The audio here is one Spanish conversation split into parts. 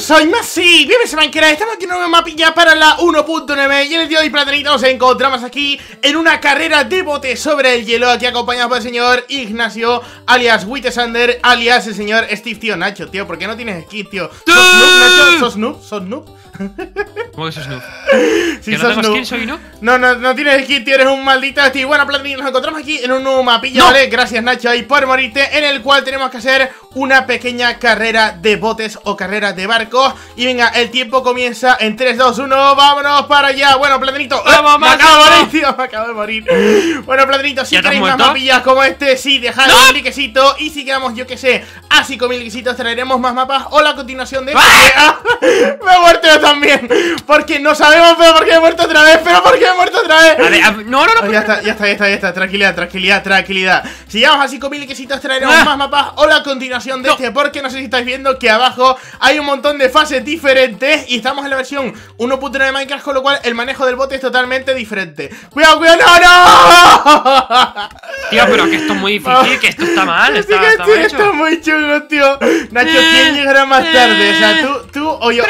Soy Masi, bienvenidos a Minecraft, estamos aquí en una nueva mapilla para la 1.9 Y en el día de hoy, Platanito, nos encontramos aquí en una carrera de bote sobre el hielo Aquí acompañados por el señor Ignacio, alias Wittesander, alias el señor Steve Tío Nacho, tío, ¿por qué no tienes skin, tío? ¿Sos noob, Nacho? ¿Sos noob? ¿Sos noob? ¿Cómo que sos noob? Sí, ¿Que no sos tengo skin, soy noob? No, no, no tienes skin, tío, eres un maldito tío. Bueno, Platinum, nos encontramos aquí en un nuevo mapilla, ¿vale? Gracias, Nacho, ahí por morirte En el cual tenemos que hacer una pequeña carrera de botes o carrera de barcos Y venga, el tiempo comienza en 3, 2, 1 ¡Vámonos para allá! Bueno, Platinito, ¡Vamos, me acabo de morir, tío, me acabo de morir Bueno, Platinito, si ¿Ya te has queréis más mapillas como este Sí, dejad un likecito Y si quedamos, yo que sé, a 5.000 likecitos Traeremos más mapas. O la continuación de este ¡Ah! Me he muerto yo también. Porque no sabemos, pero por qué he muerto otra vez Pero por qué he muerto otra vez. A ver, a no, no, no. Oh, ya está, ya está, ya está, ya está, tranquilidad, tranquilidad, tranquilidad. Si llegamos a 5000 quesitos traeremos Ah. más mapas. O la continuación de No. este Porque no sé si estáis viendo que abajo hay un montón de fases diferentes Y estamos en la versión 1.9 de Minecraft Con lo cual el manejo del bote es totalmente diferente. Cuidado, cuidado, no, no. Tío, pero que esto es muy difícil, que esto está mal, Sí está, que está sí, mal está muy tío Nacho, ¿quién llegará más tarde? O sea, tú, tú o yo.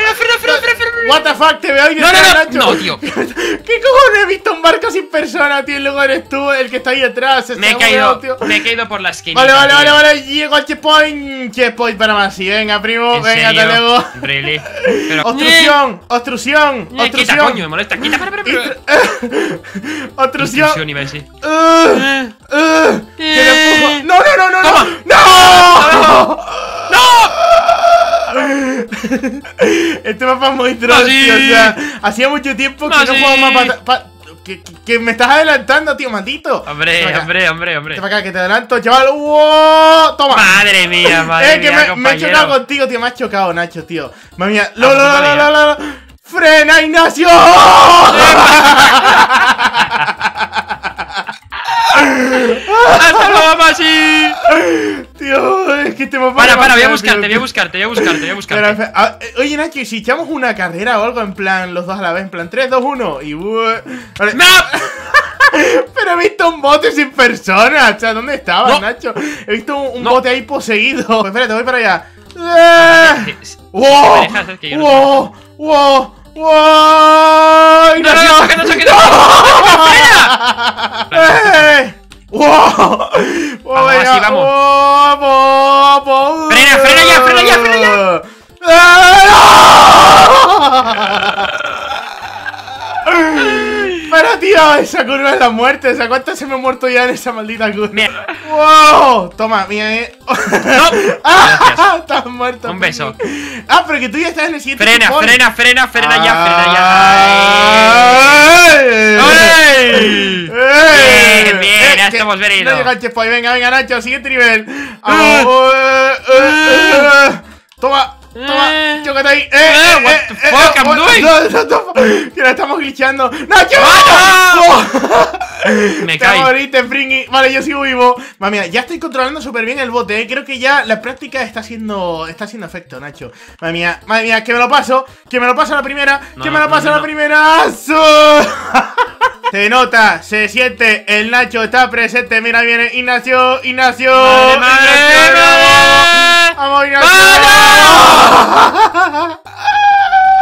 What the fuck, te veo ahí No, no, no, Nacho no, tío. ¿Qué cojones he visto un barco sin persona, tío? Y luego eres tú el que está ahí detrás Me he caído, tío. me he caído por la esquina. Vale, vale, vale, vale, llego al checkpoint Checkpoint para más, sí, venga, primo, venga, hasta luego Really. Pero, Obstrucción, obstrucción, Eh, Quita, obstrucción coño, me molesta. Quita, para, para, para. Obstrucción Intrusión iba a decir. Uh, uh, le empujo. No, no, no, no, no, no. Este mapa es muy troll, tío. O sea, hacía mucho tiempo que No, jugaba un mapa. pa- que, que- que me estás adelantando, tío, maldito. Hombre, hombre, hombre, hombre. Para acá, que te adelanto, chaval. ¡Wow! Toma. Madre mía, madre eh, que mía, me, me he chocado contigo, tío. Me has chocado, Nacho, tío. Madre mía. ¡Lo, Ah, lo, lo, lo, lo! ¡Frena, Ignacio! ¡Hasta luego, Masi! tío, es que este mapa. Para, me para, voy a buscarte, voy a buscarte, voy a buscarte, voy a Pero, buscarte. a- eh, oye, Nacho, ¿y si echamos una carrera o algo en plan los dos a la vez? En plan 3, 2, 1 y... uh, vale. ¡No! Pero he visto un bote sin personas. O sea, ¿dónde estabas, No. Nacho? He visto un, un No. bote ahí poseído. Pues espérate, voy para allá. ¡Wow! ¡Wow! ¡Wow! ¡Wow! No, no, no, no, no. ¡Eh! ¡Wow! ¡Wow, así, vamos. Frena, frena ya, frena ya, frena ya. Esa curva es la muerte. O sea, ¿cuántas se me he muerto ya en esa maldita curva? Mira. ¡Wow! Toma, mira, eh. ¡No! ¡Ah! Estás muerto. Un beso. Pini. Ah, pero que tú ya estás en el siguiente Frena, frena, frena, frena ya, ¡Ay! frena ¡Ay! ¡Eh! Bien, bien, ya que estamos bien No llega el checkpoint. Venga, venga, Nacho, siguiente nivel. Vamos. eh, eh, eh. Toma. Toma, Eh. chócate ahí. Eh, Eh, eh, what eh, the eh, fuck I'm what- doing? no, no, no, estamos glitchando. ¡Ah! ¡Oh! Me Te caí. moriste, fringy. Vale, yo sigo vivo. Mami, ya estoy controlando súper bien el bote, eh. Creo que ya la práctica está haciendo, está haciendo efecto, Nacho. Madre mía, madre mía, que me lo paso, que me lo paso a la primera, No, que me lo no, paso no, a la no. primera. Se nota, se siente, el Nacho está presente. Mira, viene Ignacio, Ignacio. ¡Madre, madre, Ignacio, madre! ¡Vamos, Ignacio!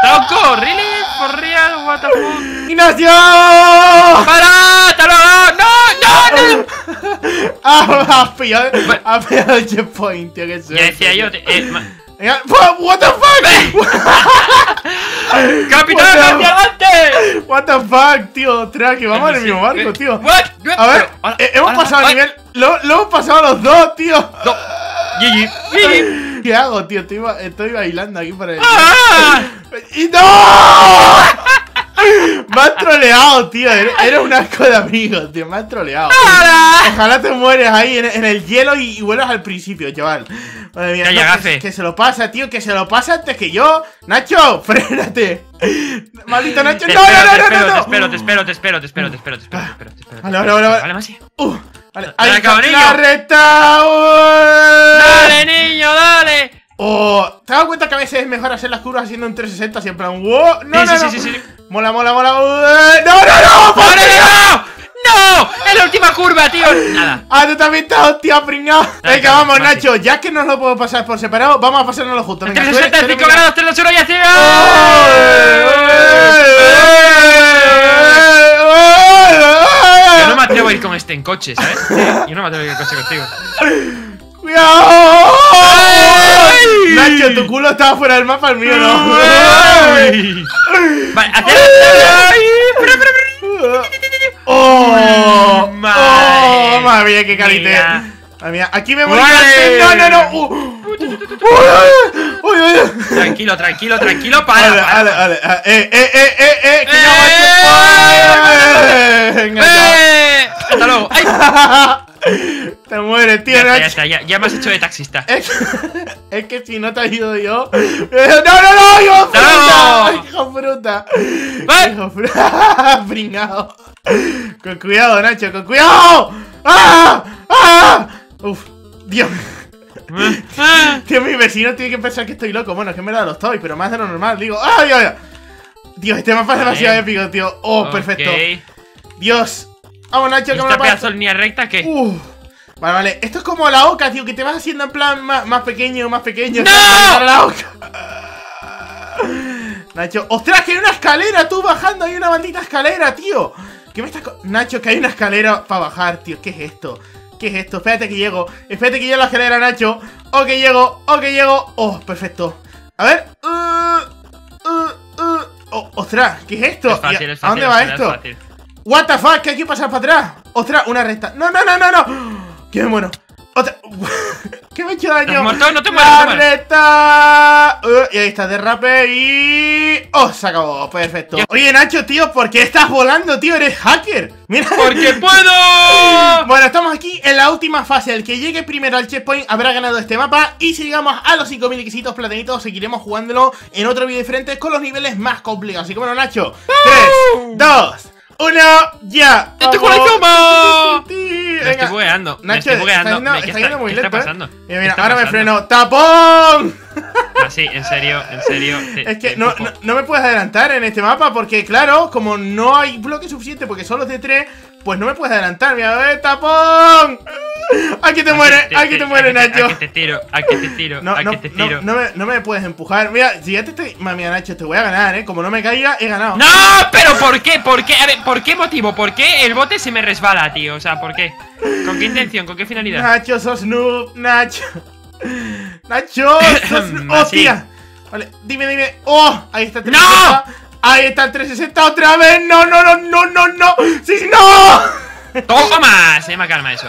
¡Tronco! ¿Really? ¿For real? ¿What the fuck? ¡Ignacio! ¡Para! ¡Hasta luego! ¡No! ¡No! ¡No! Ah, pillado, pillado el checkpoint, tío, que Ya decía yo, te- eh, What the fuck? ¡Capitán, adelante! What the fuck, tío, Ostras, que vamos en el mismo barco, tío. What? A ver, eh, hemos pasado ahora. nivel. Lo, lo hemos pasado los dos, tío. GG. ¿Qué hago, tío? Estoy, ba- estoy bailando aquí por el. ¡Ah! ¡Y no! Me has troleado, tío. Eres, un asco de amigos, tío. Me has troleado. ¡Para! Ojalá te mueres ahí en, en el hielo y, y vuelvas al principio, chaval. Madre mía, no, que, que se lo pasa, tío, que se lo pasa antes que yo. Nacho, frénate. Maldito Nacho, Te no, espero, no, te no, espero, no, no. te espero, te espero, te espero, te espero, te espero, te espero, te espero, te espero. Vale, vale, vale, vale. Uh, vale, ahí está la recta. ¡Dale, niño, dale! Oh, ¿te has dado cuenta que a veces es mejor hacer las curvas haciendo un 360 así en plan, wow? No, Sí, no, sí, no. sí, sí, sí. Mola, mola, mola. uh, no, no, no. ¡No, ¿por no, no! En la última curva, tío. Nada. Ah, tú también estás hostia, pringado. Venga, vamos. Nacho. Ya que no lo puedo pasar por separado, vamos a pasárnoslo juntos. Venga, tú eres- tú eres 365 mi- grados, 3 2 1 y. Yo no me atrevo a ir con este en coche, ¿sabes? Yo no me atrevo a ir en coche contigo. ¡Cuidado! ¡Ay! Nacho, tu culo estaba fuera del mapa, el mío no. Ay. Vale, hacer. Ay, espera, espera, espera. ¡Oh! Madre ¡Oh! Madre mía, qué mía. Madre mía, aquí me voy a... No, no, no. Uh. Uy, uy, uy, uy. Tranquilo, tranquilo, tranquilo, para. Vale, vale, vale. Eh, eh, eh, eh, eh. Que no ¡Eh! macho. Venga, Hasta luego. ¡Ay! Te mueres, tío, Ya está, ya está, ya, ya me has hecho de taxista. Es que, es que si no te ido yo. Eh, ¡No, no, no! ¡Hijo fruta! ¡No! ¡Hijo fruta! ¡Hijo fruta! ¡Pringao! Con cuidado, Nacho, con cuidado. ¡Ah! ¡Ah! Uf, Dios. Tío, mi vecino tiene que pensar que estoy loco. Bueno, es que me da lo estoy, pero más de lo normal. Digo, ¡ay, ay, ay! Dios, este mapa es demasiado épico, tío. Oh, perfecto. Ok. Dios. Vamos, Nacho, ¿Y que me lo paso. línea recta? Uf. Vale, vale. Esto es como la oca, tío, que te vas haciendo en plan más, más pequeño, más pequeño. ¡No! ¿sabes? Para la oca. Nacho, ostras, que hay una escalera, tú bajando, hay una maldita escalera, tío. ¿Qué me estás Nacho, que hay una escalera para bajar, tío. ¿Qué es esto? ¿Qué es esto? Espérate que llego. Espérate que llego a la escalera, Nacho. O que llego, o que llego. Oh, perfecto. A ver. Uh, uh, uh. Oh, ostras, ¿qué es esto? Es fácil, ¿Y es ¿A dónde va es esto? What the fuck, que hay que pasar para atrás. Ostras, una recta. No, no, no, no, no. Que me muero. Otra. que me he hecho daño. ¿Te has muerto? No te mueres, La no te recta. Uh, y ahí está, derrape y. Oh, se acabó. Perfecto. Oye, Nacho, tío, ¿por qué estás volando, tío? Eres hacker. Mira. ¡Porque puedo! Bueno, estamos aquí en la última fase. El que llegue primero al checkpoint habrá ganado este mapa. Y si llegamos a los 5000 requisitos platinitos, seguiremos jugándolo en otro vídeo diferente con los niveles más complicados. Así que bueno, Nacho, 3, 2, 1, ya. ¡Estoy con la! Ti, Me estoy bugueando, me estoy bugueando. Me- está ¿Qué yendo muy lento, está ¿eh? pasando? Mira, ¿Qué mira, ahora me freno. ¡Tapón! Así, en serio, en serio. Es que no, no, no me puedes adelantar en este mapa porque, claro, como no hay bloque suficiente porque solo es de 3, pues no me puedes adelantar. Mira, a ver, tapón. Aquí te mueres, aquí te mueres, aquí Nacho. Aquí te tiro, aquí te tiro, No, aquí te tiro. no me, no me puedes empujar. Mira, si ya te estoy. Mami, Nacho, te voy a ganar, eh. Como no me caiga, he ganado. ¡No! ¿Pero por qué? ¿Por qué? A ver, ¿por qué motivo? ¿Por qué el bote se me resbala, tío? O sea, ¿por qué? ¿Con qué intención? ¿Con qué finalidad? Nacho, sos noob, Nacho. Nacho, sos noob. ¡Oh, Así. tía! Vale, dime, dime. ¡Oh! Ahí está el ¡No! 360. Ahí está el 360 otra vez. ¡No, no, no, no, no, no! ¡Sí, no! ¡Toma! Se llama calma eso.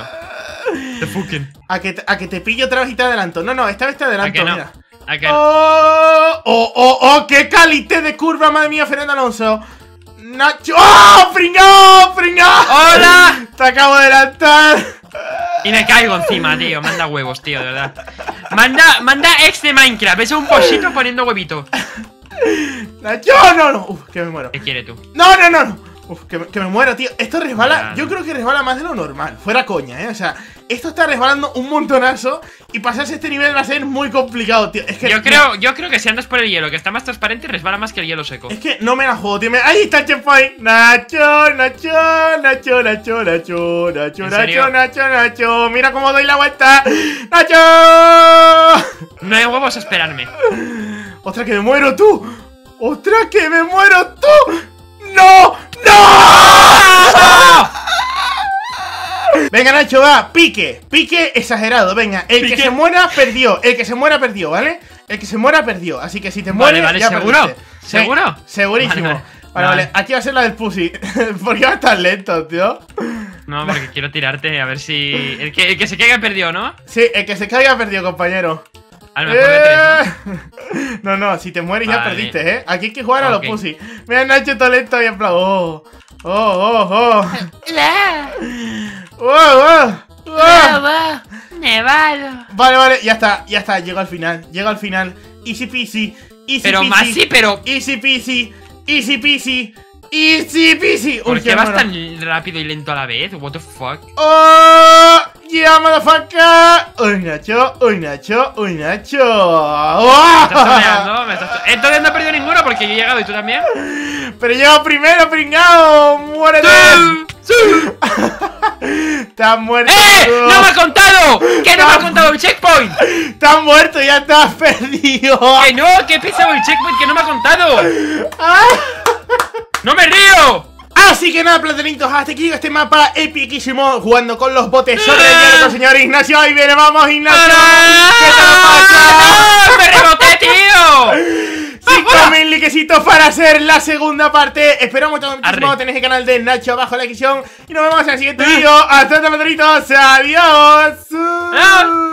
A que, te, a que te pillo otra vez y te adelanto. No, no, esta vez te ¿A adelanto, que no? mira. ¿A que no? ¡Oh! ¡Oh, oh, oh! ¡Qué calité de curva, madre mía, Fernando Alonso! ¡Nacho! ¡Oh! ¡Pringao! ¡Pringao! ¡Hola! ¡Te acabo de adelantar! Y me caigo encima, tío. Manda huevos, tío, de verdad. Manda, manda ex de Minecraft. Es un pollito poniendo huevito. ¡Nacho! ¡No, no! ¡Uf, que me muero! ¿Qué quiere tú? ¡No, no, no! no! Uf, que me, que me muero, tío. Esto resbala. Yo creo que resbala más de lo normal. Fuera coña, ¿eh? O sea, esto está resbalando un montonazo. Y pasarse este nivel va a ser muy complicado, tío. Es que. Yo creo, yo creo que si andas por el hielo, que está más transparente, resbala más que el hielo seco. Es que no me la juego, tío. Me- Ahí está el checkpoint. Nacho, Nacho, Nacho, Nacho, Nacho, Nacho, ¿En Nacho? Nacho, Nacho. Mira cómo doy la vuelta. ¡Nacho! No hay huevos a esperarme. ¡Ostras, que me muero tú! ¡Ostras, que me muero tú! ¡No! Venga, Nacho, va, pique, pique exagerado, venga, el que se muera perdió, el que se muera perdió, ¿vale? El que se muera perdió, así que si te Vale, mueres, vale, ya ¿seguro? perdiste. ¿Seguro? Segurísimo. Vale, Vale, vale. vale, Vale. aquí va a ser la del pussy. ¿Por qué vas tan lento, tío? No, porque quiero tirarte a ver si. El que, el que se caiga perdió, ¿no? Sí, el que se caiga perdió, compañero. A lo mejor de tres, ¿no? ¿no? no, si te mueres ya Vale. perdiste, ¿eh? Aquí hay que jugar a los pussy. Mira, Nacho todo lento y en plan, oh, oh, oh, oh. ¡Oh, oh! ¡Oh! Nevado. Vale, vale, ya está, ya está, llego al final, llego al final. Easy peasy, easy Pero peasy. más sí, pero. Easy peasy, easy peasy, easy peasy. Uy, ¿Por qué vas tan rápido y lento a la vez? What the fuck? ¡Oh! ¡Yeah, motherfucker! ¡Uy, Nacho! ¡Uy, Nacho! ¡Uy, Nacho! ¡Oh! Me estás troleando, me estás Entonces no he perdido ninguno porque yo he llegado y tú también. ¡Pero llego primero, pringao! ¡Muérete! ¡Sí! Estás muerto. ¡Eh! ¡No me ha contado! ¡Que no me ha contado el checkpoint! Estás muerto, ya estás perdido. ¡Que no! ¡Que he pisado el checkpoint que no me ha contado! Ah. ¡No me río! Así que nada, platanitos, hasta aquí este mapa epiquísimo jugando con los botes sobre el hielo con señor Ignacio. Ahí viene, vamos, Ignacio. ¿Qué te lo pasa? ¡Me reboté, tío! 5000 liquecitos para hacer la segunda parte. Espero mucho, muchísimo. Tenéis el canal de Nacho abajo en la descripción. Y nos vemos en el siguiente vídeo. Hasta platanitos. Adiós. Ah.